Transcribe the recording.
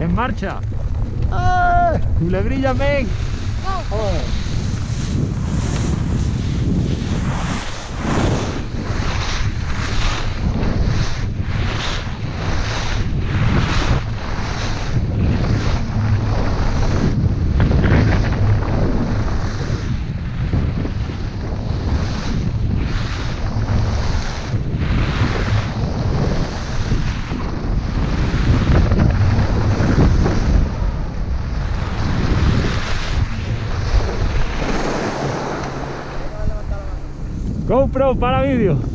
En marcha. ¡Ah! ¡Culebrilla, men! GoPro para vídeo.